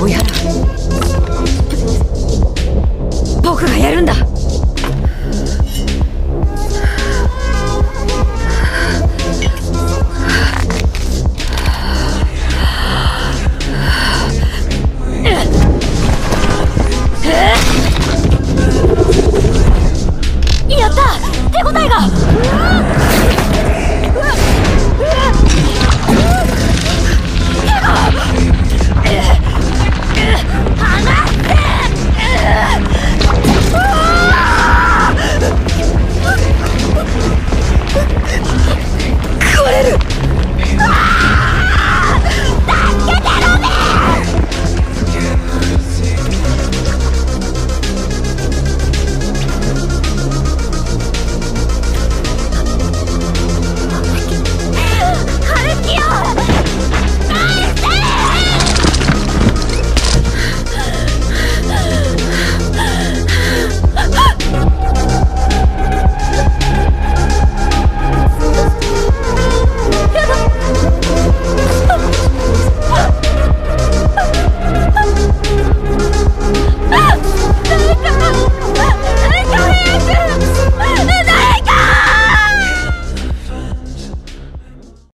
おやら僕がやるんだ。